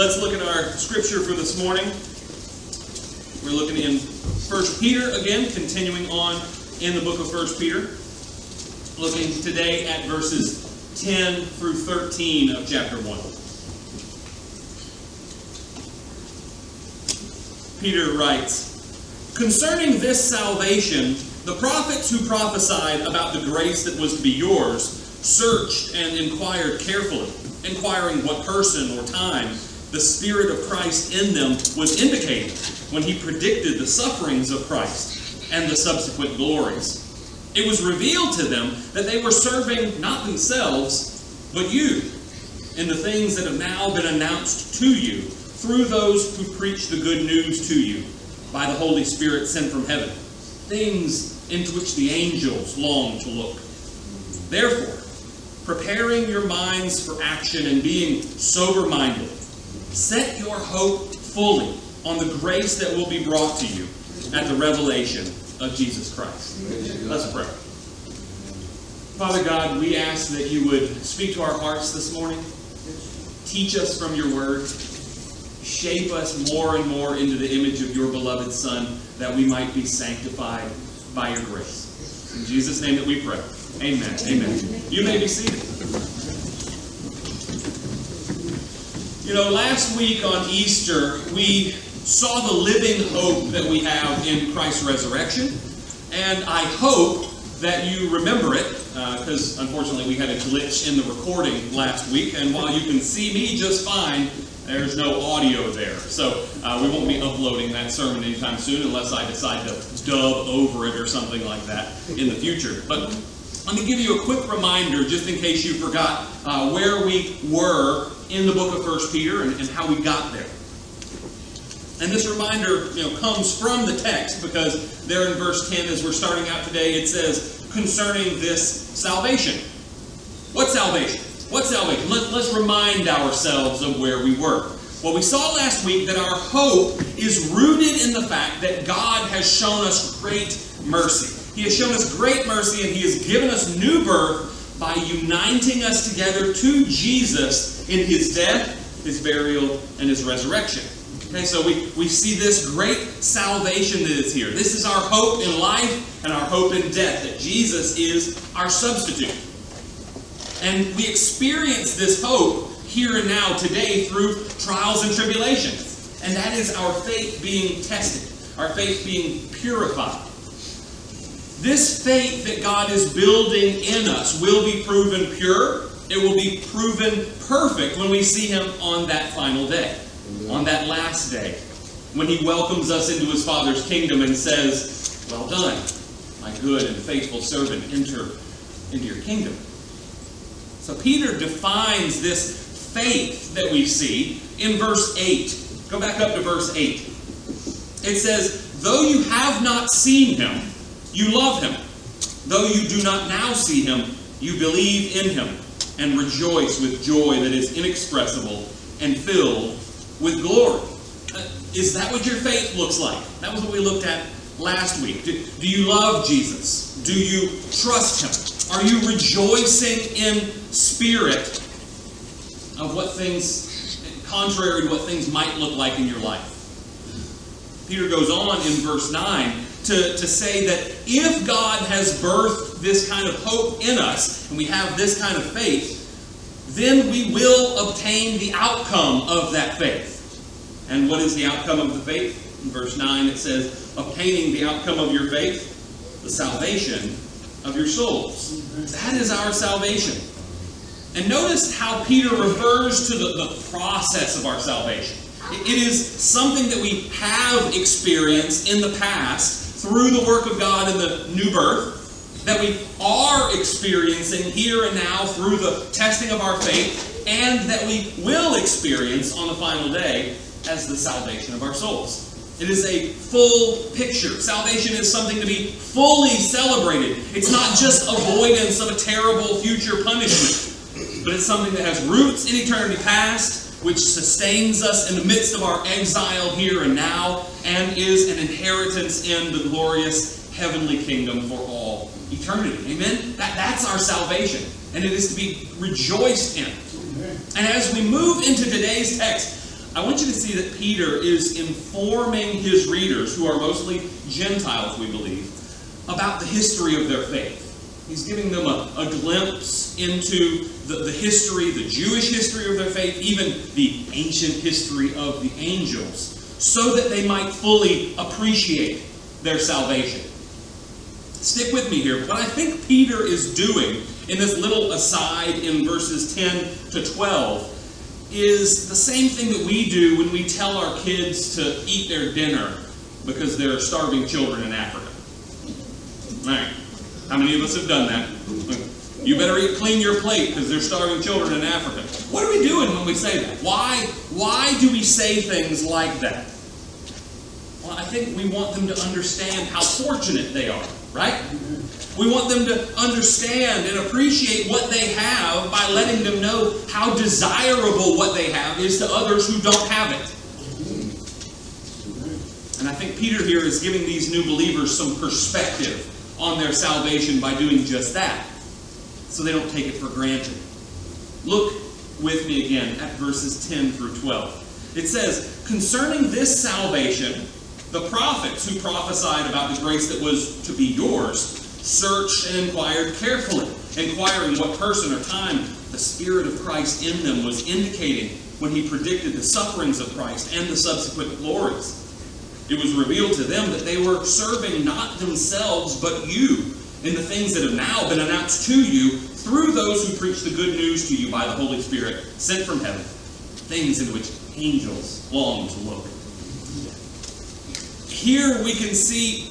Let's look at our scripture for this morning. We're looking in 1 Peter again, continuing on in the book of 1 Peter. Looking today at verses 10 through 13 of chapter 1. Peter writes, Concerning this salvation, the prophets who prophesied about the grace that was to be yours searched and inquired carefully, inquiring what person or time the Spirit of Christ in them was indicated when he predicted the sufferings of Christ and the subsequent glories. It was revealed to them that they were serving not themselves, but you, in the things that have now been announced to you through those who preach the good news to you by the Holy Spirit sent from heaven, things into which the angels long to look. Therefore, preparing your minds for action and being sober minded, set your hope fully on the grace that will be brought to you at the revelation of Jesus Christ. Let's pray. Father God, we ask that you would speak to our hearts this morning. Teach us from your word. Shape us more and more into the image of your beloved Son, that we might be sanctified by your grace. In Jesus' name that we pray. Amen. Amen. You may be seated. You know, last week on Easter, we saw the living hope that we have in Christ's resurrection. And I hope that you remember it, because uh, unfortunately we had a glitch in the recording last week. And while you can see me just fine, there's no audio there. So uh, we won't be uploading that sermon anytime soon unless I decide to dub over it or something like that in the future. But let me give you a quick reminder, just in case you forgot uh, where we were in the book of First Peter and, and how we got there. And this reminder you know, comes from the text because there in verse 10, as we're starting out today, it says, concerning this salvation. What salvation? What salvation? Let, let's remind ourselves of where we were. Well, we saw last week that our hope is rooted in the fact that God has shown us great mercy. He has shown us great mercy and He has given us new birth by uniting us together to Jesus in His death, His burial, and His resurrection. Okay, so we, we see this great salvation that is here. This is our hope in life and our hope in death, that Jesus is our substitute. And we experience this hope here and now today through trials and tribulations. And that is our faith being tested, our faith being purified. This faith that God is building in us will be proven pure. It will be proven perfect when we see Him on that final day on that last day when he welcomes us into his Father's kingdom and says, Well done, my good and faithful servant, enter into your kingdom. So Peter defines this faith that we see in verse 8. Go back up to verse 8. It says, Though you have not seen him, you love him. Though you do not now see him, you believe in him and rejoice with joy that is inexpressible and filled with glory. Uh, is that what your faith looks like? That was what we looked at last week. Do, do you love Jesus? Do you trust Him? Are you rejoicing in spirit of what things, contrary to what things might look like in your life? Peter goes on in verse 9 to, to say that if God has birthed this kind of hope in us, and we have this kind of faith, then we will obtain the outcome of that faith. And what is the outcome of the faith? In verse 9 it says, obtaining the outcome of your faith, the salvation of your souls. That is our salvation. And notice how Peter refers to the, the process of our salvation. It is something that we have experienced in the past through the work of God in the new birth that we are experiencing here and now through the testing of our faith, and that we will experience on the final day as the salvation of our souls. It is a full picture. Salvation is something to be fully celebrated. It's not just avoidance of a terrible future punishment, but it's something that has roots in eternity past, which sustains us in the midst of our exile here and now, and is an inheritance in the glorious heavenly kingdom for all eternity. Amen? That, that's our salvation. And it is to be rejoiced in. And as we move into today's text, I want you to see that Peter is informing his readers, who are mostly Gentiles, we believe, about the history of their faith. He's giving them a, a glimpse into the, the history, the Jewish history of their faith, even the ancient history of the angels, so that they might fully appreciate their salvation. Stick with me here. What I think Peter is doing in this little aside in verses 10 to 12 is the same thing that we do when we tell our kids to eat their dinner because they're starving children in Africa. All right. How many of us have done that? You better eat, clean your plate because they're starving children in Africa. What are we doing when we say that? Why, why do we say things like that? Well, I think we want them to understand how fortunate they are, right? We want them to understand and appreciate what they have by letting them know how desirable what they have is to others who don't have it. And I think Peter here is giving these new believers some perspective on their salvation by doing just that, so they don't take it for granted. Look with me again at verses 10 through 12. It says, Concerning this salvation, the prophets who prophesied about the grace that was to be yours searched and inquired carefully, inquiring what person or time the Spirit of Christ in them was indicating when he predicted the sufferings of Christ and the subsequent glories. It was revealed to them that they were serving not themselves but you in the things that have now been announced to you through those who preach the good news to you by the Holy Spirit sent from heaven, things in which angels long to look. Here we can see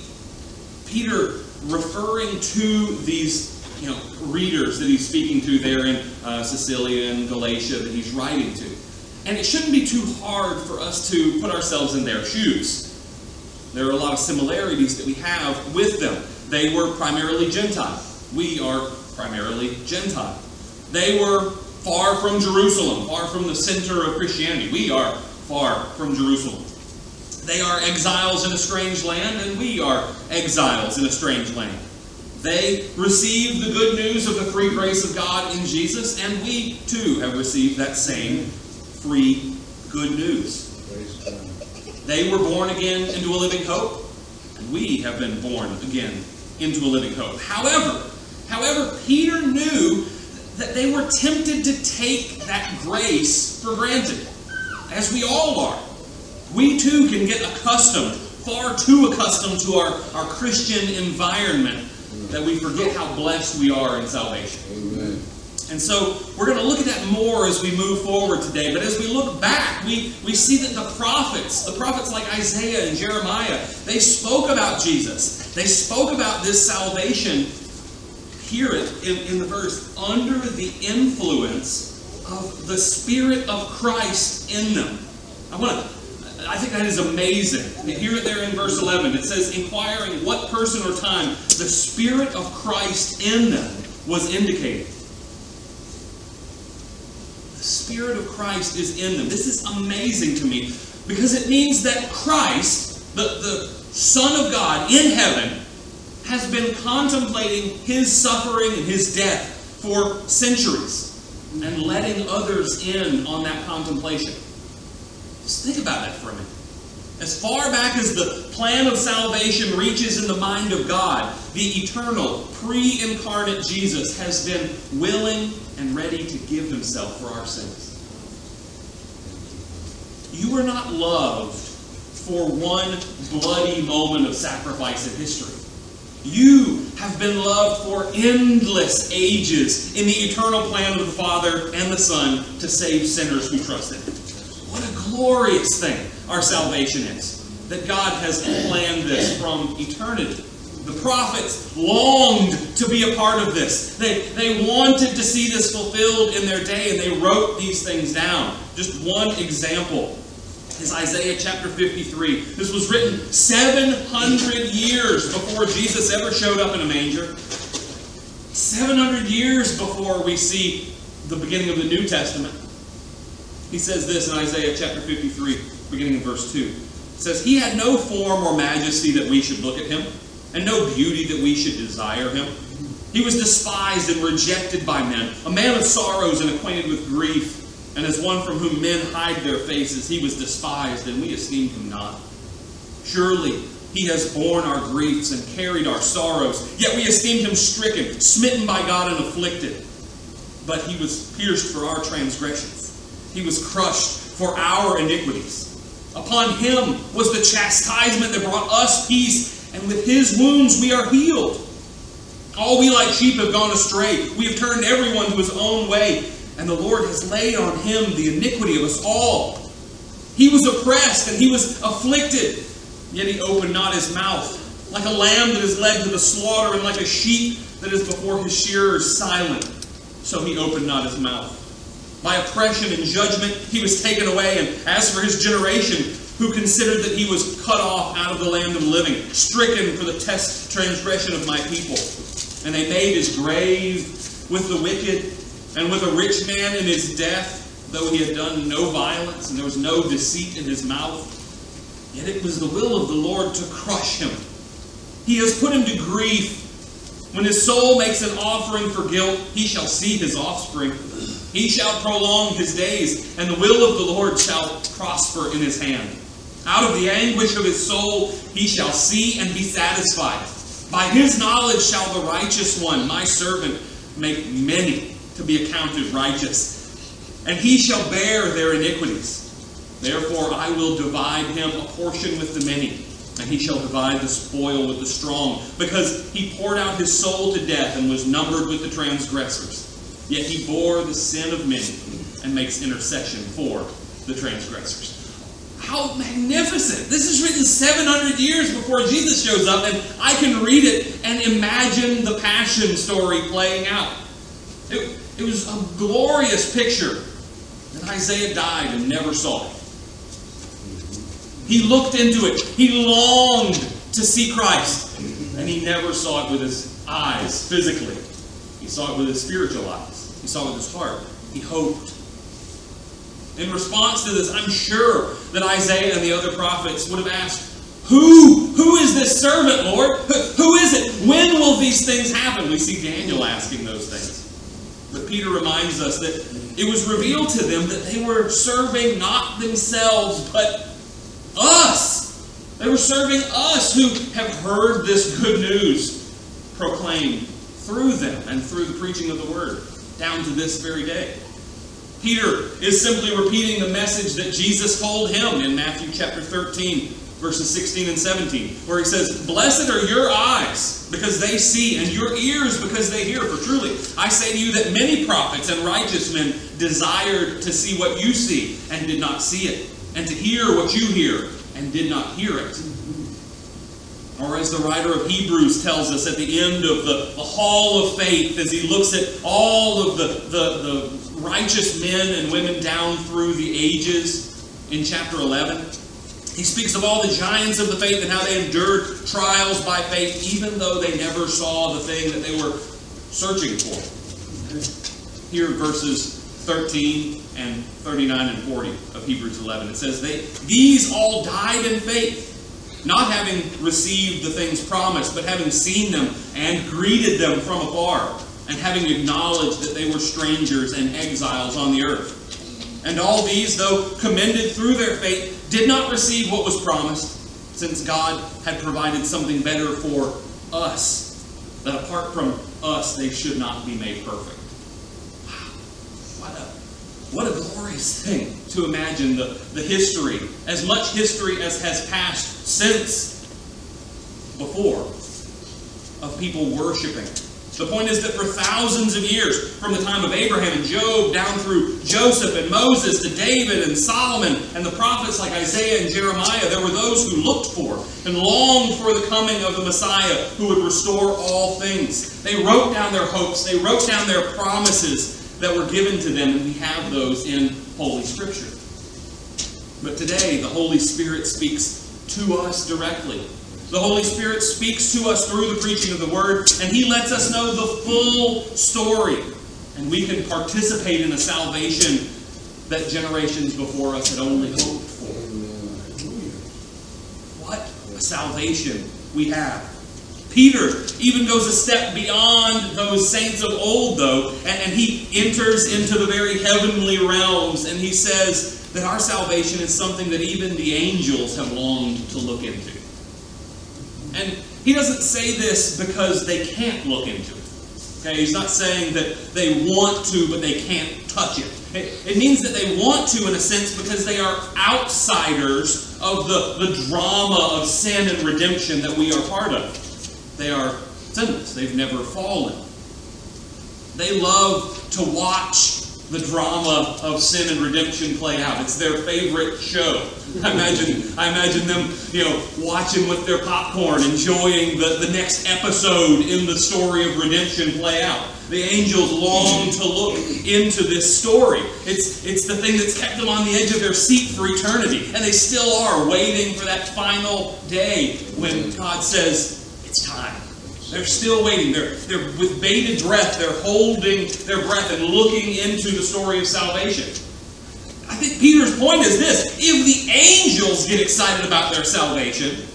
Peter referring to these you know, readers that he's speaking to there in uh, Cilicia and Galatia that he's writing to. And it shouldn't be too hard for us to put ourselves in their shoes. There are a lot of similarities that we have with them. They were primarily Gentile. We are primarily Gentile. They were far from Jerusalem, far from the center of Christianity. We are far from Jerusalem. They are exiles in a strange land, and we are exiles in a strange land. They received the good news of the free grace of God in Jesus, and we too have received that same free good news. They were born again into a living hope, and we have been born again into a living hope. However, however, Peter knew that they were tempted to take that grace for granted, as we all are. We too can get accustomed, far too accustomed to our, our Christian environment that we forget how blessed we are in salvation. Amen. And so we're going to look at that more as we move forward today. But as we look back, we, we see that the prophets, the prophets like Isaiah and Jeremiah, they spoke about Jesus. They spoke about this salvation, hear it in, in the verse, under the influence of the Spirit of Christ in them. I want to I think that is amazing. Hear it there in verse 11. It says, inquiring what person or time the Spirit of Christ in them was indicated. The Spirit of Christ is in them. This is amazing to me because it means that Christ, the, the Son of God in heaven, has been contemplating his suffering and his death for centuries and letting others in on that contemplation. Just think about that for a minute. As far back as the plan of salvation reaches in the mind of God, the eternal, pre incarnate Jesus has been willing and ready to give himself for our sins. You are not loved for one bloody moment of sacrifice in history. You have been loved for endless ages in the eternal plan of the Father and the Son to save sinners who trust in Him. What a glorious thing our salvation is. That God has planned this from eternity. The prophets longed to be a part of this. They, they wanted to see this fulfilled in their day, and they wrote these things down. Just one example is Isaiah chapter 53. This was written 700 years before Jesus ever showed up in a manger. 700 years before we see the beginning of the New Testament. He says this in Isaiah chapter 53, beginning in verse 2. It says, He had no form or majesty that we should look at him, and no beauty that we should desire him. He was despised and rejected by men, a man of sorrows and acquainted with grief, And as one from whom men hide their faces, he was despised, and we esteemed him not. Surely he has borne our griefs and carried our sorrows, yet we esteemed him stricken, smitten by God, and afflicted. But he was pierced for our transgressions, he was crushed for our iniquities. Upon him was the chastisement that brought us peace, and with his wounds we are healed. All we like sheep have gone astray. We have turned everyone to his own way, and the Lord has laid on him the iniquity of us all. He was oppressed and he was afflicted, yet he opened not his mouth. Like a lamb that is led to the slaughter, and like a sheep that is before his shearers silent, so he opened not his mouth. By oppression and judgment he was taken away, and as for his generation, who considered that he was cut off out of the land of the living, stricken for the test transgression of my people. And they made his grave with the wicked and with a rich man in his death, though he had done no violence and there was no deceit in his mouth. Yet it was the will of the Lord to crush him. He has put him to grief. When his soul makes an offering for guilt, he shall see his offspring. He shall prolong his days, and the will of the Lord shall prosper in his hand. Out of the anguish of his soul he shall see and be satisfied. By his knowledge shall the righteous one, my servant, make many to be accounted righteous, and he shall bear their iniquities. Therefore I will divide him a portion with the many, and he shall divide the spoil with the strong, because he poured out his soul to death and was numbered with the transgressors. Yet he bore the sin of many and makes intercession for the transgressors. How magnificent! This is written 700 years before Jesus shows up, and I can read it and imagine the Passion story playing out. It, it was a glorious picture. And Isaiah died and never saw it. He looked into it, he longed to see Christ, and he never saw it with his eyes physically. He saw it with his spiritual eyes, he saw it with his heart. He hoped in response to this, I'm sure that Isaiah and the other prophets would have asked, Who? Who is this servant, Lord? Who is it? When will these things happen? We see Daniel asking those things. But Peter reminds us that it was revealed to them that they were serving not themselves, but us. They were serving us who have heard this good news proclaimed through them and through the preaching of the word down to this very day. Peter is simply repeating the message that Jesus told him in Matthew chapter 13, verses 16 and 17, where he says, Blessed are your eyes because they see, and your ears because they hear. For truly, I say to you that many prophets and righteous men desired to see what you see and did not see it, and to hear what you hear and did not hear it. Or as the writer of Hebrews tells us at the end of the, the hall of faith, as he looks at all of the, the, the righteous men and women down through the ages in chapter 11. He speaks of all the giants of the faith and how they endured trials by faith, even though they never saw the thing that they were searching for. Here, verses 13 and 39 and 40 of Hebrews 11, it says, they, These all died in faith, not having received the things promised, but having seen them and greeted them from afar and having acknowledged that they were strangers and exiles on the earth. And all these, though commended through their faith, did not receive what was promised, since God had provided something better for us, that apart from us they should not be made perfect. Wow. What a, what a glorious thing to imagine the, the history, as much history as has passed since before, of people worshiping the point is that for thousands of years, from the time of Abraham and Job down through Joseph and Moses to David and Solomon and the prophets like Isaiah and Jeremiah, there were those who looked for and longed for the coming of the Messiah who would restore all things. They wrote down their hopes, they wrote down their promises that were given to them, and we have those in Holy Scripture. But today, the Holy Spirit speaks to us directly the Holy Spirit speaks to us through the preaching of the Word, and He lets us know the full story. And we can participate in a salvation that generations before us had only hoped for. What a salvation we have. Peter even goes a step beyond those saints of old, though, and, and he enters into the very heavenly realms, and he says that our salvation is something that even the angels have longed to look into. And he doesn't say this because they can't look into it. Okay, he's not saying that they want to, but they can't touch it. It, it means that they want to, in a sense, because they are outsiders of the, the drama of sin and redemption that we are part of. They are sinless, they've never fallen. They love to watch the drama of sin and redemption play out. It's their favorite show. I imagine, I imagine them, you know, watching with their popcorn, enjoying the, the next episode in the story of redemption play out. The angels long to look into this story. It's, it's the thing that's kept them on the edge of their seat for eternity. And they still are waiting for that final day when God says. They're still waiting. They're, they're with bated breath. They're holding their breath and looking into the story of salvation. I think Peter's point is this if the angels get excited about their salvation,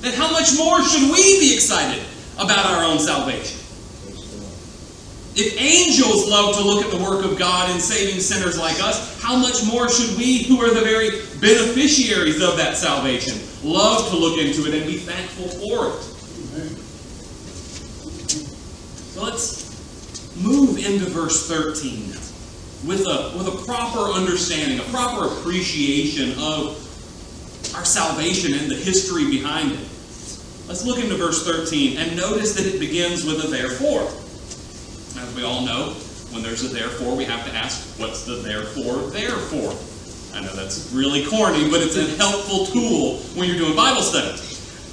then how much more should we be excited about our own salvation? If angels love to look at the work of God in saving sinners like us, how much more should we, who are the very beneficiaries of that salvation, love to look into it and be thankful for it? So let's move into verse 13 with a, with a proper understanding, a proper appreciation of our salvation and the history behind it. Let's look into verse 13 and notice that it begins with a therefore. As we all know, when there's a therefore, we have to ask, what's the therefore therefore? I know that's really corny, but it's a helpful tool when you're doing Bible study.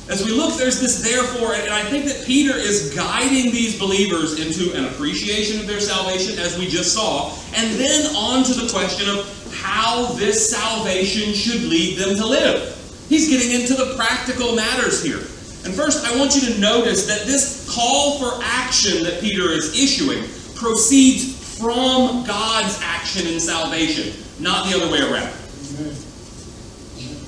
As we look, there's this therefore, and I think that Peter is guiding these believers into an appreciation of their salvation, as we just saw, and then on to the question of how this salvation should lead them to live. He's getting into the practical matters here. And first, I want you to notice that this call for action that Peter is issuing proceeds from God's action in salvation, not the other way around. Amen.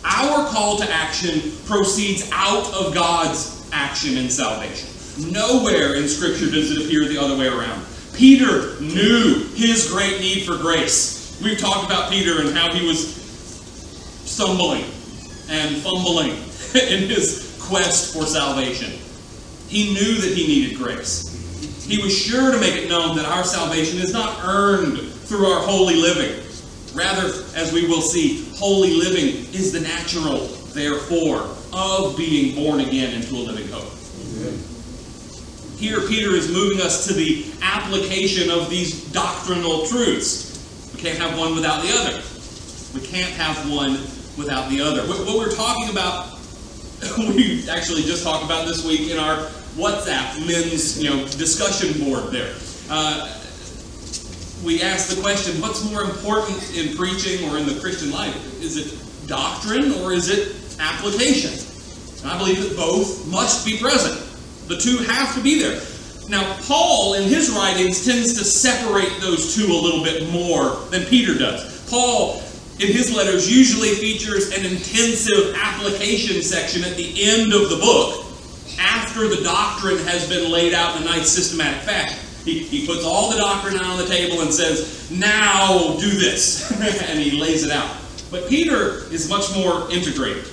Our call to action proceeds out of God's action in salvation. Nowhere in Scripture does it appear the other way around. Peter knew his great need for grace. We've talked about Peter and how he was stumbling and fumbling in his quest for salvation. He knew that he needed grace. He was sure to make it known that our salvation is not earned through our holy living. Rather, as we will see, holy living is the natural, therefore, of being born again into a living hope. Amen. Here, Peter is moving us to the application of these doctrinal truths. We can't have one without the other. We can't have one without the other. What we're talking about, we actually just talked about this week in our WhatsApp men's you know discussion board there. Uh, we ask the question, what's more important in preaching or in the Christian life? Is it doctrine or is it application? And I believe that both must be present. The two have to be there. Now, Paul, in his writings, tends to separate those two a little bit more than Peter does. Paul, in his letters, usually features an intensive application section at the end of the book after the doctrine has been laid out in a nice systematic fashion. He, he puts all the doctrine on the table and says, now do this. and he lays it out. But Peter is much more integrated.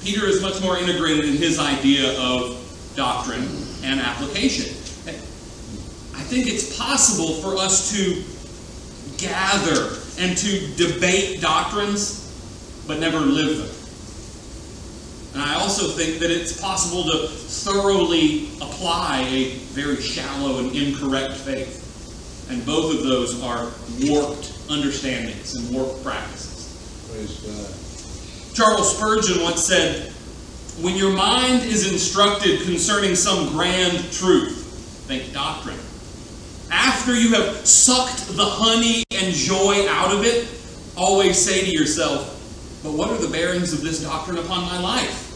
Peter is much more integrated in his idea of doctrine and application. I think it's possible for us to gather and to debate doctrines, but never live them. And I also think that it's possible to thoroughly apply a very shallow and incorrect faith. And both of those are warped understandings and warped practices. Charles Spurgeon once said, When your mind is instructed concerning some grand truth, think doctrine. After you have sucked the honey and joy out of it, always say to yourself, but what are the bearings of this doctrine upon my life?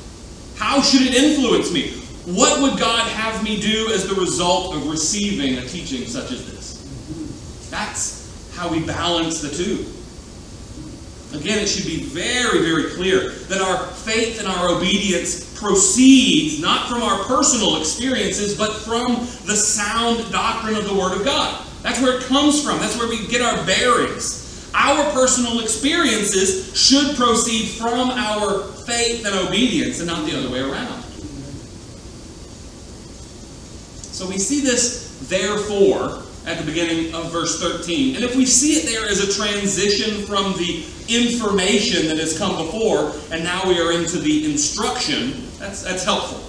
How should it influence me? What would God have me do as the result of receiving a teaching such as this? That's how we balance the two. Again, it should be very, very clear that our faith and our obedience proceeds not from our personal experiences, but from the sound doctrine of the Word of God. That's where it comes from. That's where we get our bearings. Our personal experiences should proceed from our faith and obedience and not the other way around. So we see this, therefore, at the beginning of verse 13. And if we see it there as a transition from the information that has come before, and now we are into the instruction, that's, that's helpful.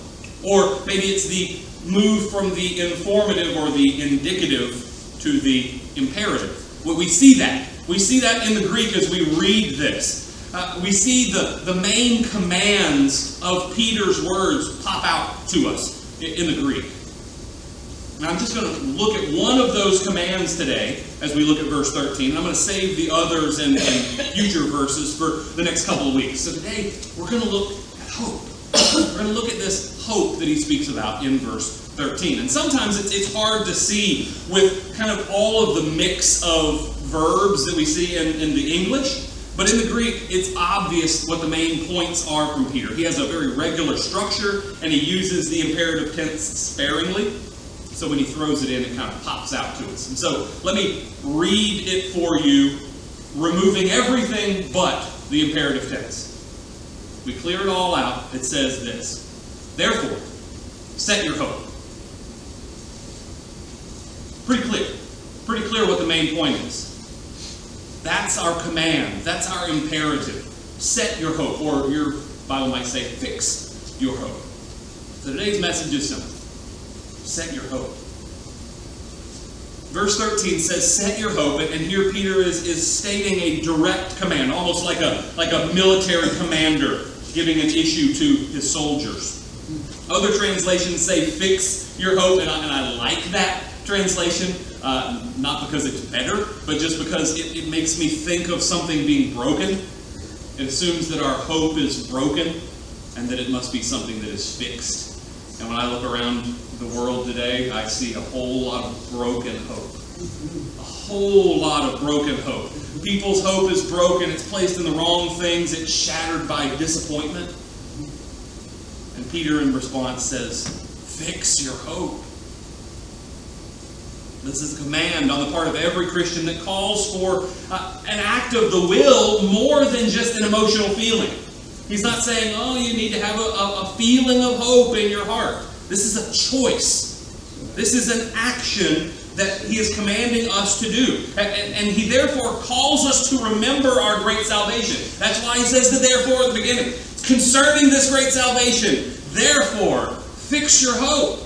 Or maybe it's the move from the informative or the indicative to the imperative. Well, we see that. We see that in the Greek as we read this. Uh, we see the, the main commands of Peter's words pop out to us in, in the Greek. Now, I'm just going to look at one of those commands today as we look at verse 13. I'm going to save the others and, future verses for the next couple of weeks. So today, we're going to look at hope. We're going to look at this hope that he speaks about in verse 13. And sometimes it's, it's hard to see with kind of all of the mix of verbs that we see in, in the English. But in the Greek, it's obvious what the main points are from Peter. He has a very regular structure, and he uses the imperative tense sparingly. So when he throws it in, it kind of pops out to us. And so let me read it for you, removing everything but the imperative tense. We clear it all out. It says this Therefore, set your hope. Pretty clear. Pretty clear what the main point is. That's our command. That's our imperative. Set your hope, or your Bible might say, fix your hope. So today's message is simple set your hope. Verse 13 says, set your hope, and here Peter is, is stating a direct command, almost like a, like a military commander giving an issue to his soldiers. Other translations say, fix your hope, and I, and I like that translation, uh, not because it's better, but just because it, it makes me think of something being broken. It assumes that our hope is broken and that it must be something that is fixed. And when I look around the world today, I see a whole lot of broken hope. A whole lot of broken hope. People's hope is broken, it's placed in the wrong things, it's shattered by disappointment. And Peter, in response, says, Fix your hope. This is a command on the part of every Christian that calls for uh, an act of the will more than just an emotional feeling. He's not saying, oh, you need to have a, a, a feeling of hope in your heart. This is a choice. This is an action that he is commanding us to do. And, and, he therefore calls us to remember our great salvation. That's why he says the therefore at the beginning. Concerning this great salvation, therefore, fix your hope.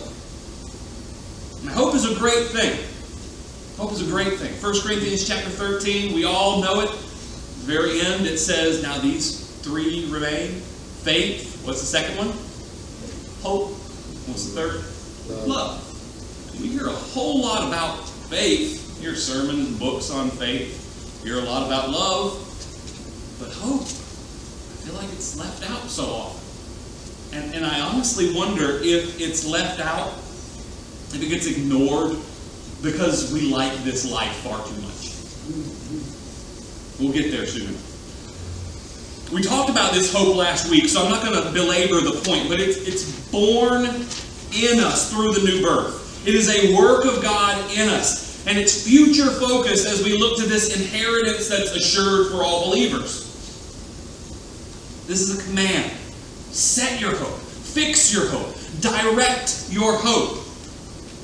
And hope is a great thing. Hope is a great thing. 1 Corinthians chapter 13, we all know it. At the very end, it says, Now these three remain faith. What's the second one? Hope. What's the third? Love. Love. We hear a whole lot about faith. Hear sermons, and books on faith. Hear a lot about love. But hope, I feel like it's left out so often. And, and I honestly wonder if it's left out, if it gets ignored because we like this life far too much. We'll get there soon. We talked about this hope last week, so I'm not going to belabor the point, but it's, it's born in us through the new birth. It is a work of God in us, and it's future focused as we look to this inheritance that's assured for all believers. This is a command. Set your hope, fix your hope, direct your hope.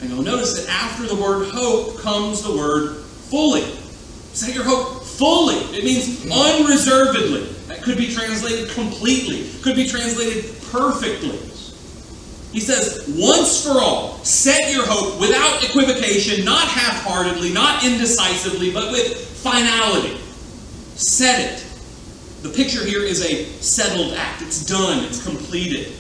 And you'll notice that after the word hope comes the word fully. Set your hope fully. It means unreservedly. That could be translated completely, could be translated perfectly. He says, once for all, set your hope without equivocation, not half heartedly, not indecisively, but with finality. Set it. The picture here is a settled act. It's done, it's completed.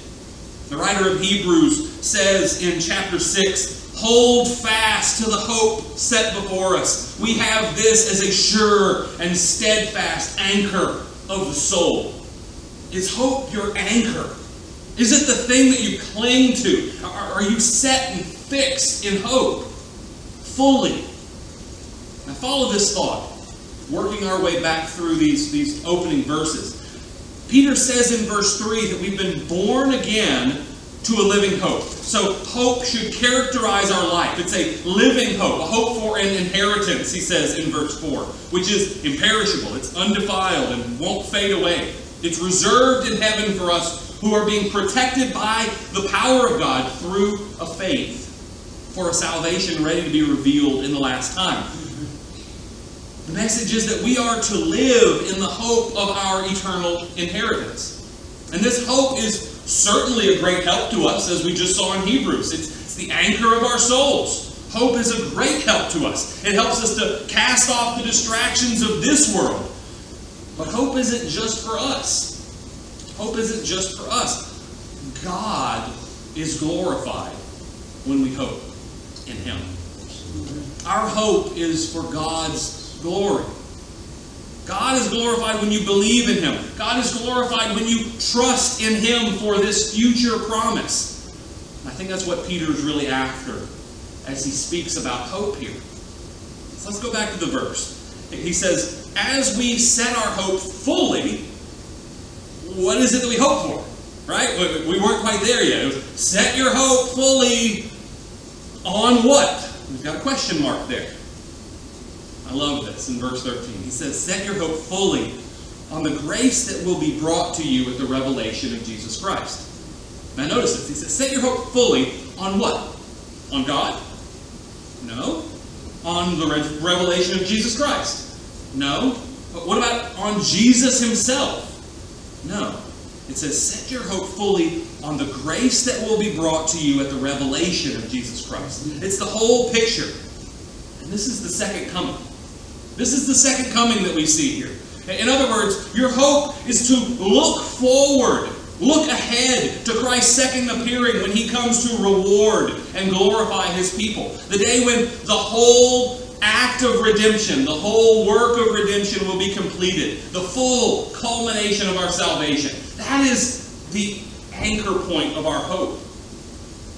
The writer of Hebrews says in chapter 6 Hold fast to the hope set before us. We have this as a sure and steadfast anchor of the soul. Is hope your anchor? Is it the thing that you cling to? Are, you set and fixed in hope fully? Now, follow this thought. working our way back through these, these opening verses. Peter says in verse 3 that we've been born again to a living hope. So hope should characterize our life. It's a living hope, a hope for an inheritance, he says in verse 4, which is imperishable, it's undefiled, and won't fade away. It's reserved in heaven for us who are being protected by the power of God through a faith for a salvation ready to be revealed in the last time. The message is that we are to live in the hope of our eternal inheritance. And this hope is certainly a great help to us, as we just saw in Hebrews. It's, it's the anchor of our souls. Hope is a great help to us. It helps us to cast off the distractions of this world. But hope isn't just for us. Hope isn't just for us. God is glorified when we hope in Him. Our hope is for God's glory. God is glorified when you believe in Him. God is glorified when you trust in Him for this future promise. I think that's what Peter is really after as he speaks about hope here. So let's go back to the verse. He says, As we set our hope fully, what is it that we hope for? Right? We weren't quite there yet. set your hope fully on what? We've got a question mark there. I love this in verse 13. He says, Set your hope fully on the grace that will be brought to you at the revelation of Jesus Christ. Now notice this. He says, Set your hope fully on what? On God? No. On the revelation of Jesus Christ? No. But what about on Jesus himself? No. It says, Set your hope fully on the grace that will be brought to you at the revelation of Jesus Christ. It's the whole picture. And this is the second coming. This is the second coming that we see here. In other words, your hope is to look forward, look ahead to Christ's second appearing when he comes to reward and glorify his people. The day when the whole act of redemption, the whole work of redemption will be completed. The full culmination of our salvation. That is the anchor point of our hope.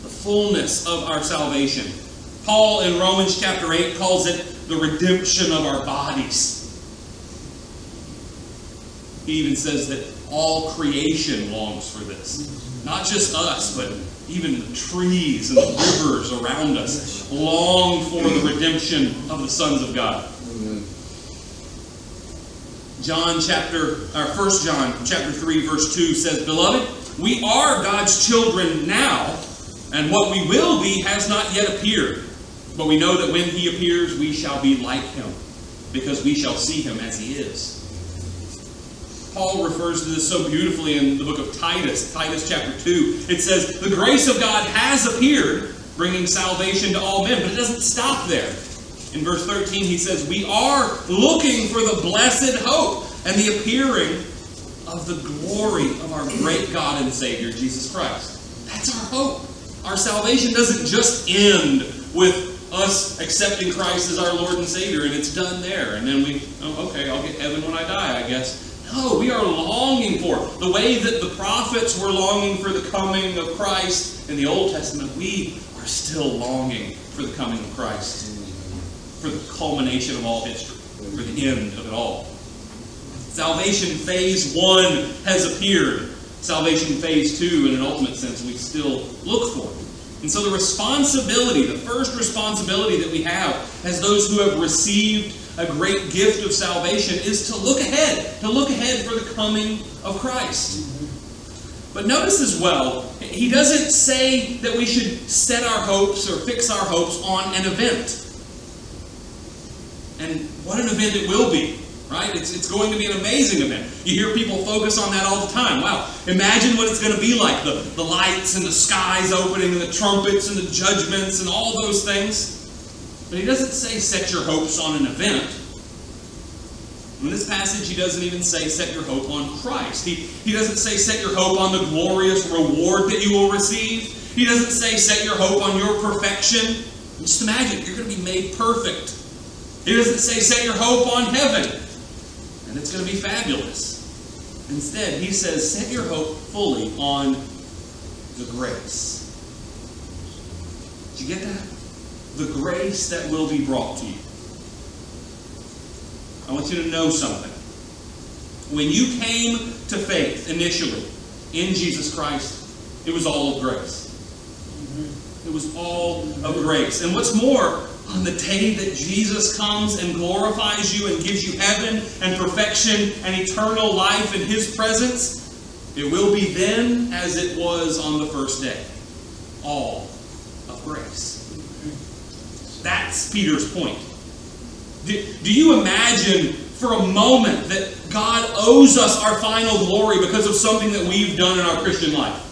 The fullness of our salvation. Paul in Romans chapter 8 calls it the redemption of our bodies. He even says that all creation longs for this. Not just us, but even the trees and the rivers around us long for the redemption of the sons of God. John chapter, or 1 John chapter 3, verse 2 says, Beloved, we are God's children now, and what we will be has not yet appeared. But we know that when he appears, we shall be like him, because we shall see him as he is. Paul refers to this so beautifully in the book of Titus, Titus chapter 2. It says, The grace of God has appeared, bringing salvation to all men. But it doesn't stop there. In verse 13, he says, We are looking for the blessed hope and the appearing of the glory of our great God and Savior, Jesus Christ. That's our hope. Our salvation doesn't just end with us accepting Christ as our Lord and Savior, and it's done there. And then we, oh, okay, I'll get heaven when I die, I guess. No, we are longing for the way that the prophets were longing for the coming of Christ in the Old Testament. We are still longing for the coming of Christ, for the culmination of all history, for the end of it all. Salvation phase one has appeared. Salvation phase two, in an ultimate sense, we still look for. And so the responsibility, the first responsibility that we have as those who have received a great gift of salvation is to look ahead, to look ahead for the coming of Christ. But notice as well, he doesn't say that we should set our hopes or fix our hopes on an event. And what an event it will be right? It's, it's going to be an amazing event. You hear people focus on that all the time. Wow, imagine what it's going to be like the, the lights and the skies opening and the trumpets and the judgments and all those things. But he doesn't say set your hopes on an event. In this passage, he doesn't even say set your hope on Christ. He, he doesn't say set your hope on the glorious reward that you will receive. He doesn't say set your hope on your perfection. Just imagine, you're going to be made perfect. He doesn't say set your hope on heaven and it's going to be fabulous. Instead, he says, set your hope fully on the grace. Did you get that? The grace that will be brought to you. I want you to know something. When you came to faith initially in Jesus Christ, it was all of grace. Mm-hmm. It was all of grace. And what's more, on the day that Jesus comes and glorifies you and gives you heaven and perfection and eternal life in His presence, it will be then as it was on the first day. All of grace. That's Peter's point. Do, do you imagine for a moment that God owes us our final glory because of something that we've done in our Christian life?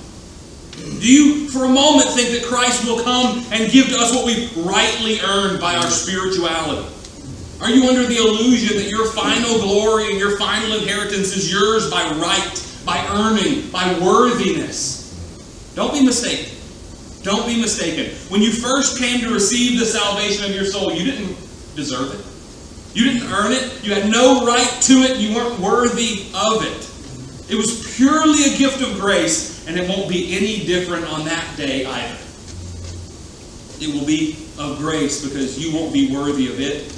Do you, for a moment, think that Christ will come and give to us what we've rightly earned by our spirituality? Are you under the illusion that your final glory and your final inheritance is yours by right, by earning, by worthiness? Don't be mistaken. Don't be mistaken. When you first came to receive the salvation of your soul, you didn't deserve it. You didn't earn it. You had no right to it. You weren't worthy of it. It was purely a gift of grace, and it won't be any different on that day either. It will be of grace because you won't be worthy of it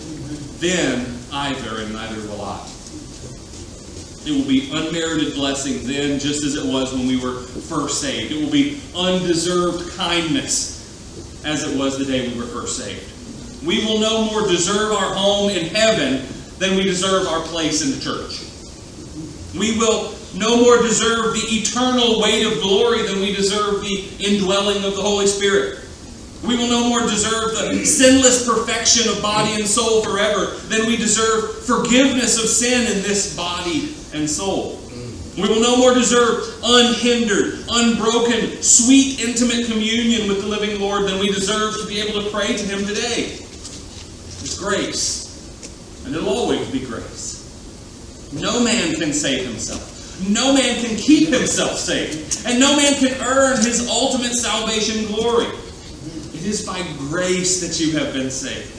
then either, and neither will I. It will be unmerited blessing then, just as it was when we were first saved. It will be undeserved kindness, as it was the day we were first saved. We will no more deserve our home in heaven than we deserve our place in the church. We will no more deserve the eternal weight of glory than we deserve the indwelling of the Holy Spirit. We will no more deserve the sinless perfection of body and soul forever than we deserve forgiveness of sin in this body and soul. We will no more deserve unhindered, unbroken, sweet, intimate communion with the living Lord than we deserve to be able to pray to Him today. It's grace, and it'll always be grace. No man can save himself. No man can keep himself saved. And no man can earn his ultimate salvation glory. It is by grace that you have been saved.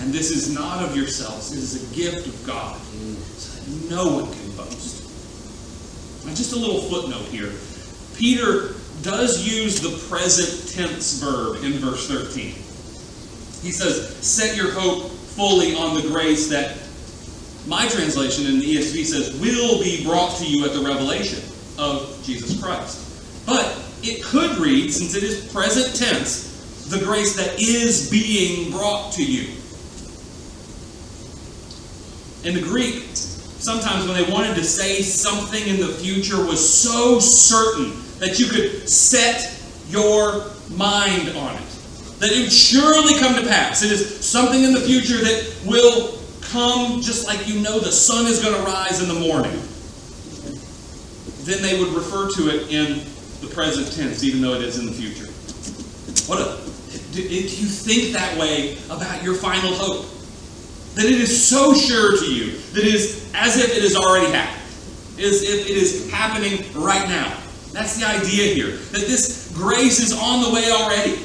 And this is not of yourselves, it is a gift of God. So that no one can boast. And just a little footnote here. Peter does use the present tense verb in verse 13. He says, Set your hope fully on the grace that my translation in the ESV says, will be brought to you at the revelation of Jesus Christ. But it could read, since it is present tense, the grace that is being brought to you. In the Greek, sometimes when they wanted to say something in the future was so certain that you could set your mind on it, that it would surely come to pass. It is something in the future that will come just like you know the sun is going to rise in the morning. Then they would refer to it in the present tense, even though it is in the future. What a, do, do you think that way about your final hope? That it is so sure to you, that it is as if it has already happened, as if it is happening right now. That's the idea here. That this grace is on the way already.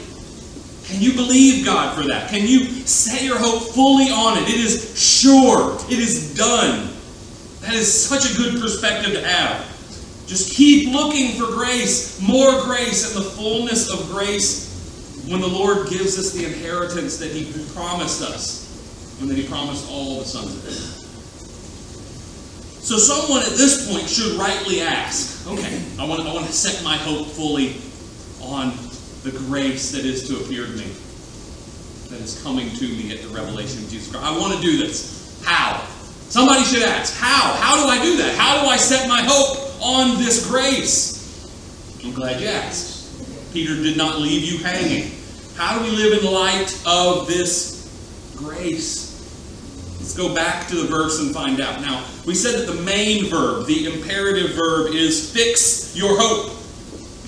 Can you believe God for that? Can you set your hope fully on it? It is sure. It is done. That is such a good perspective to have. Just keep looking for grace, more grace, and the fullness of grace when the Lord gives us the inheritance that He promised us and that He promised all the sons of Israel. So someone at this point should rightly ask, okay, I want, I want to set my hope fully on the grace that is to appear to me, that is coming to me at the revelation of Jesus Christ. I want to do this. How? Somebody should ask, how? How do I do that? How do I set my hope on this grace? I'm glad you asked. Peter did not leave you hanging. How do we live in light of this grace? Let's go back to the verse and find out. Now, we said that the main verb, the imperative verb, is fix your hope.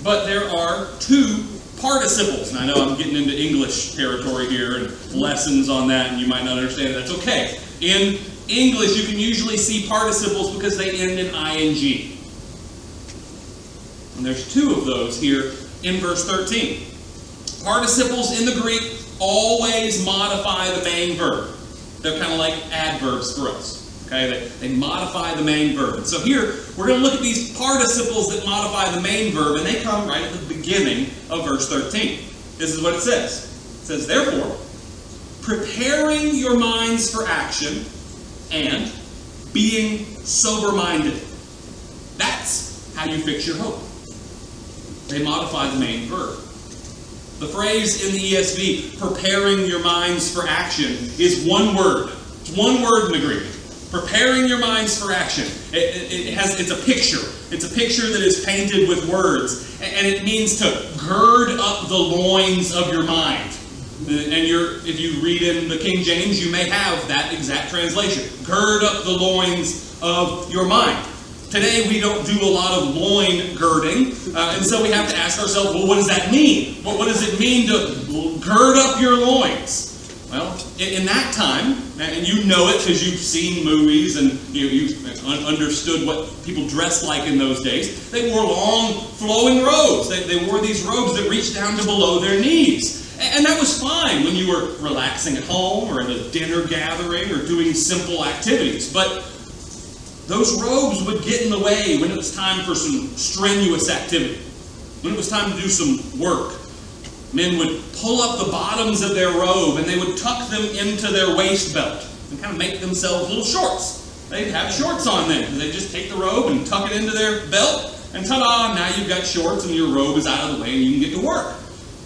But there are two participles. And I know I'm getting into English territory here and lessons on that, and you might not understand. That's okay. In English, you can usually see participles because they end in ing. And there's two of those here in verse 13. Participles in the Greek always modify the main verb. They're kind of like adverbs for us. Okay, they, they modify the main verb. So here, we're going to look at these participles that modify the main verb, and they come right at the beginning of verse 13. This is what it says. It says, Therefore, preparing your minds for action, and being sober minded. That's how you fix your hope. They modify the main verb. The phrase in the ESV, preparing your minds for action, is one word. It's one word in the Greek. Preparing your minds for action. It, it, it has, it's a picture. It's a picture that is painted with words. And it means to gird up the loins of your mind. And you're, if you read in the King James, you may have that exact translation. Gird up the loins of your mind. Today we don't do a lot of loin girding, uh, and so we have to ask ourselves, well, what does that mean? What, what does it mean to gird up your loins? Well, in, in that time, and you know it because you've seen movies and you, you've understood what people dressed like in those days, they wore long flowing robes. They, they wore these robes that reached down to below their knees. And that was fine when you were relaxing at home or at a dinner gathering or doing simple activities. But those robes would get in the way when it was time for some strenuous activity, when it was time to do some work. Men would pull up the bottoms of their robe and they would tuck them into their waist belt and kind of make themselves little shorts. They'd have shorts on them. They'd just take the robe and tuck it into their belt, and ta-da, now you've got shorts and your robe is out of the way and you can get to work.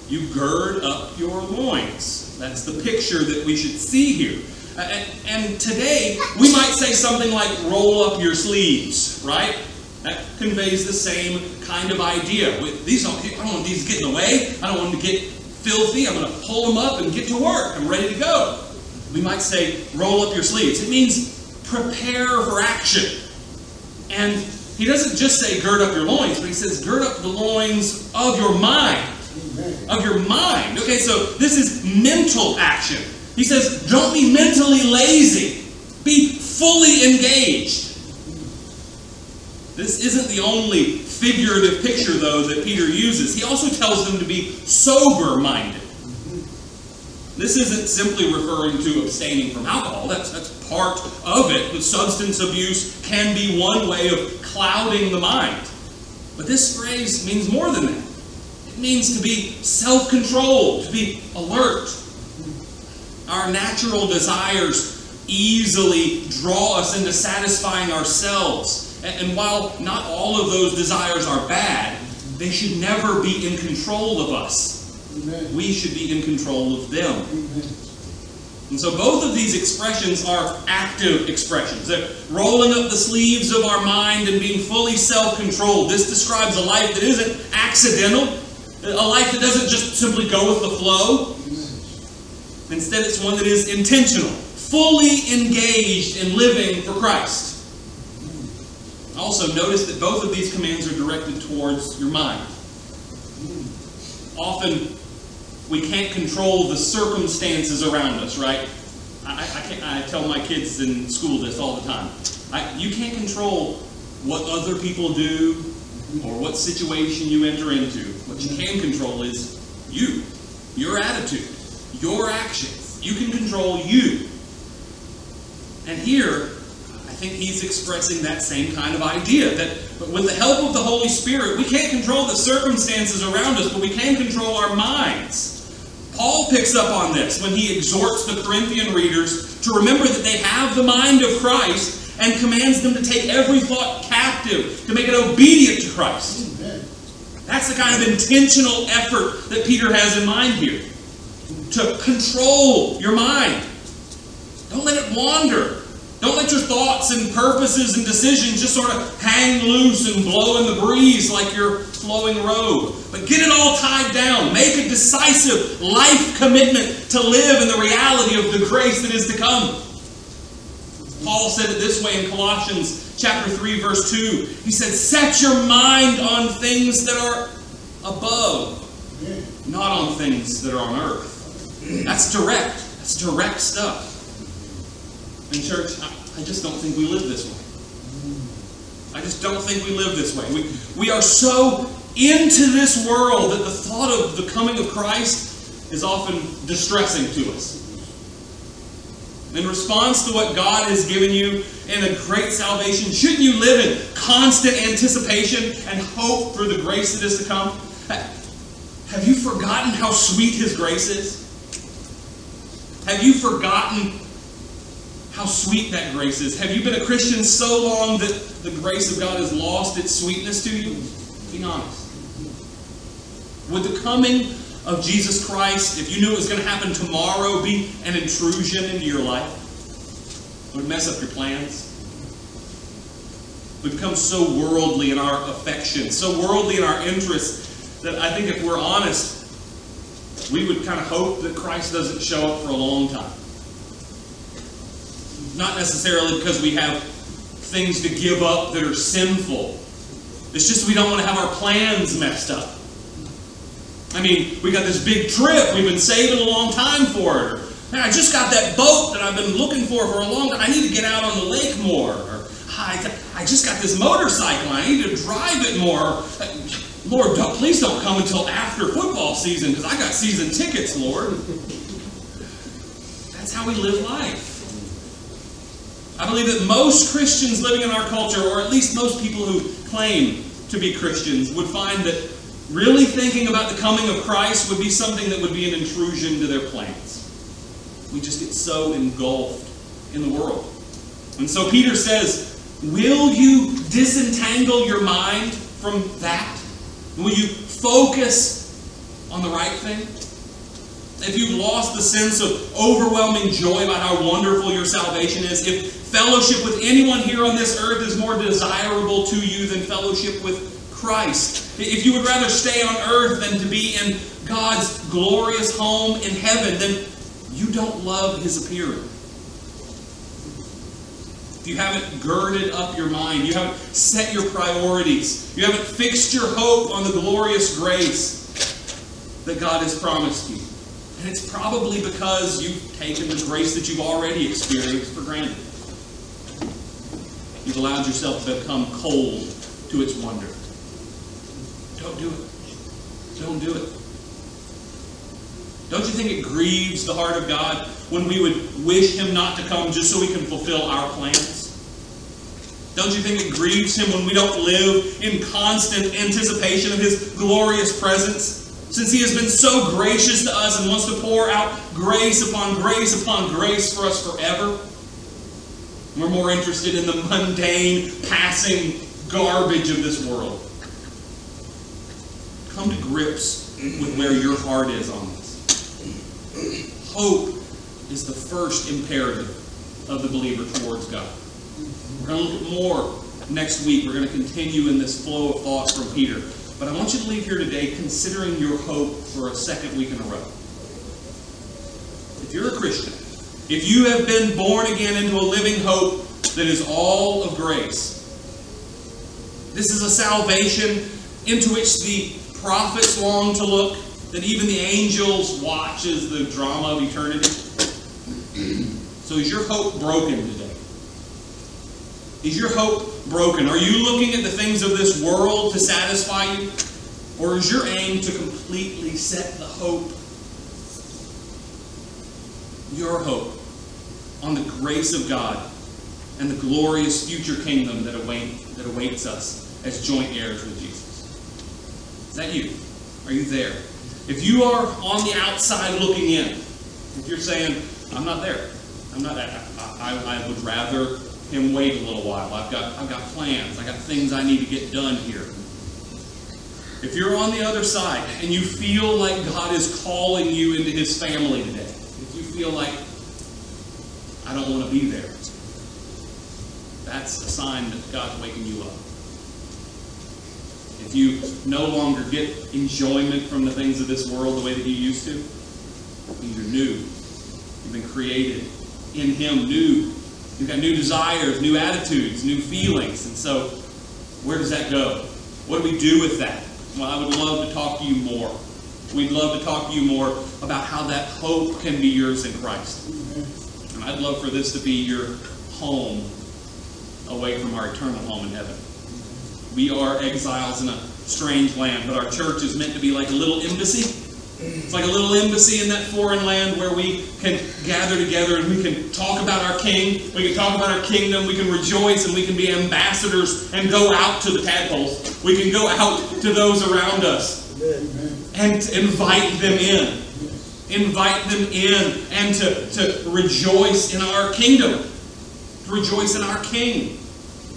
You gird up your loins. That's the picture that we should see here. And, and today, we might say something like roll up your sleeves, right? That conveys the same kind of idea. With These I don't want these to get in the way. I don't want them to get filthy. I'm going to pull them up and get to work. I'm ready to go. We might say roll up your sleeves. It means prepare for action. And he doesn't just say gird up your loins, but he says gird up the loins of your mind. Of your mind. Okay, so this is mental action. He says, don't be mentally lazy. Be fully engaged. This isn't the only figurative picture, though, that Peter uses. He also tells them to be sober minded. This isn't simply referring to abstaining from alcohol, that's, that's part of it. But substance abuse can be one way of clouding the mind. But this phrase means more than that. It means to be self controlled, to be alert, our natural desires easily draw us into satisfying ourselves. And while not all of those desires are bad, they should never be in control of us. Amen. We should be in control of them. Amen. And so both of these expressions are active expressions. They're rolling up the sleeves of our mind and being fully self-controlled. This describes a life that isn't accidental, a life that doesn't just simply go with the flow. Instead, it's one that is intentional, fully engaged in living for Christ. Also, notice that both of these commands are directed towards your mind. Often, we can't control the circumstances around us, right? I, I, I tell my kids in school this all the time. I, you can't control what other people do or what situation you enter into. What you can control is you, your attitude your actions. You can control you. And here, I think he's expressing that same kind of idea that with the help of the Holy Spirit, we can't control the circumstances around us, but we can control our minds. Paul picks up on this when he exhorts the Corinthian readers to remember that they have the mind of Christ and commands them to take every thought captive, to make it obedient to Christ. That's the kind of intentional effort that Peter has in mind here to control your mind. Don't let it wander. Don't let your thoughts and purposes and decisions just sort of hang loose and blow in the breeze like your flowing robe. But get it all tied down. Make a decisive life commitment to live in the reality of the grace that is to come. Paul said it this way in Colossians chapter 3 verse 2. He said, "Set your mind on things that are above, not on things that are on earth." That's direct. That's direct stuff. In church, I, I just don't think we live this way. I just don't think we live this way. We, we are so into this world that the thought of the coming of Christ is often distressing to us. In response to what God has given you in a great salvation, shouldn't you live in constant anticipation and hope for the grace that is to come? Have you forgotten how sweet His grace is? Have you forgotten how sweet that grace is. Have you been a Christian so long that the grace of God has lost its sweetness to you? Be honest. Would the coming of Jesus Christ, if you knew it was going to happen tomorrow, be an intrusion into your life? Would it mess up your plans? We become so worldly in our affections, so worldly in our interests, that I think if we're honest, we would kind of hope that Christ doesn't show up for a long time. Not necessarily because we have things to give up that are sinful. It's just we don't want to have our plans messed up. I mean, we got this big trip. We've been saving a long time for it. Man, I just got that boat that I've been looking for for a long time. I need to get out on the lake more. Or, ah, I, I just got this motorcycle. I need to drive it more. Lord, don't, please don't come until after football season because I got season tickets, Lord. That's how we live life. I believe that most Christians living in our culture, or at least most people who claim to be Christians, would find that really thinking about the coming of Christ would be something that would be an intrusion to their plans. We just get so engulfed in the world. And so Peter says, Will you disentangle your mind from that? Will you focus on the right thing? If you've lost the sense of overwhelming joy about how wonderful your salvation is, if fellowship with anyone here on this earth is more desirable to you than fellowship with Christ, if you would rather stay on earth than to be in God's glorious home in heaven, then you don't love His appearing. If you haven't girded up your mind, you haven't set your priorities, you haven't fixed your hope on the glorious grace that God has promised you. And it's probably because you've taken the grace that you've already experienced for granted. You've allowed yourself to become cold to its wonder. Don't do it. Don't do it. Don't you think it grieves the heart of God when we would wish Him not to come just so we can fulfill our plans? Don't you think it grieves Him when we don't live in constant anticipation of His glorious presence? Since He has been so gracious to us and wants to pour out grace upon grace upon grace for us forever? We're more interested in the mundane, passing garbage of this world. Come to grips with where your heart is on this. Hope is the first imperative of the believer towards God. We're going to look at more next week. We're going to continue in this flow of thoughts from Peter. But I want you to leave here today considering your hope for a second week in a row. If you're a Christian, if you have been born again into a living hope that is all of grace, this is a salvation into which the prophets long to look, that even the angels watch as the drama of eternity. So is your hope broken today? Is your hope broken? Are you looking at the things of this world to satisfy you? Or is your aim to completely set the hope, your hope, on the grace of God and the glorious future kingdom that, await, that awaits us as joint heirs with Jesus? Is that you? Are you there? If you are on the outside looking in, if you're saying, I'm not there, I'm not I, I, I would rather him wait a little while. I've got, I've got plans. I've got things I need to get done here. If you're on the other side and you feel like God is calling you into his family today, if you feel like, I don't want to be there, that's a sign that God's waking you up. If you no longer get enjoyment from the things of this world the way that you used to, you're new. You've been created in him new You've got new desires, new attitudes, new feelings. And so, where does that go? What do we do with that? Well, I would love to talk to you more. We'd love to talk to you more about how that hope can be yours in Christ. I'd love for this to be your home away from our eternal home in heaven. We are exiles in a strange land, but our church is meant to be like a little embassy it's like a little embassy in that foreign land where we can gather together and we can talk about our king, we can talk about our kingdom, we can rejoice and we can be ambassadors and go out to the tadpoles. We can go out to those around us and invite them in. Invite them in and to, to rejoice in our kingdom. to rejoice in our King.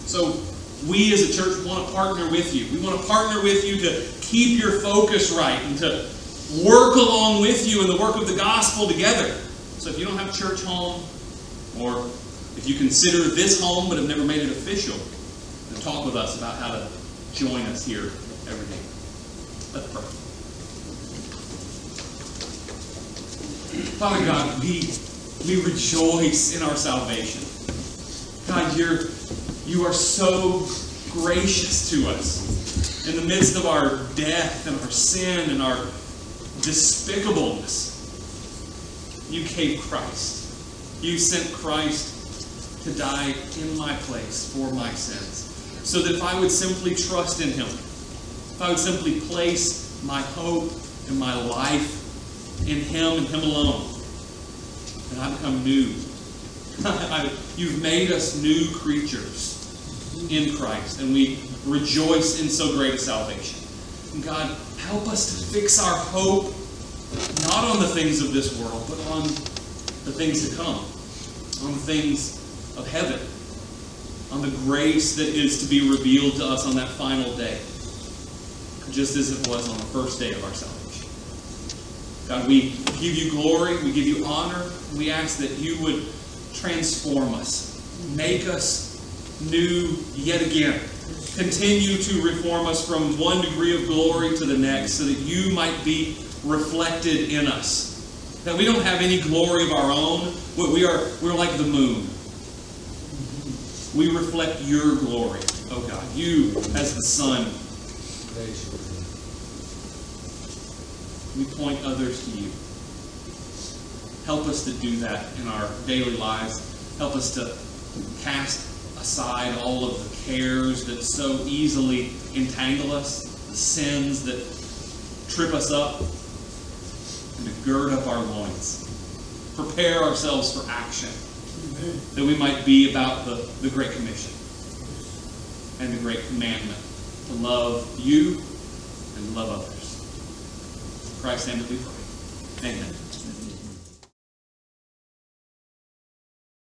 So we as a church want to partner with you. We want to partner with you to keep your focus right and to work along with you in the work of the gospel together. So if you don't have church home, or if you consider this home but have never made it official, then talk with us about how to join us here every day. Let's pray. Father God, we, we rejoice in our salvation. God, you're, you are so gracious to us in the midst of our death and our sin and our despicableness. You gave Christ. You sent Christ to die in my place for my sins. So that if I would simply trust in Him, if I would simply place my hope and my life in Him and Him alone, And I become new. You've made us new creatures in Christ, and we rejoice in so great a salvation. And God, help us to fix our hope not on the things of this world, but on the things to come, on the things of heaven, on the grace that is to be revealed to us on that final day, just as it was on the first day of our salvation. God, we give you glory, we give you honor, we ask that you would transform us, make us new yet again. Continue to reform us from one degree of glory to the next so that you might be reflected in us. That we don't have any glory of our own. We are we're like the moon. We reflect your glory, oh God. You as the sun. We point others to you. Help us to do that in our daily lives. Help us to cast aside all of the cares that so easily entangle us, the sins that trip us up, and to gird up our loins. Prepare ourselves for action, Amen. that we might be about the, the Great Commission and the Great Commandment to love you and love others. Christ's name that we pray. Amen.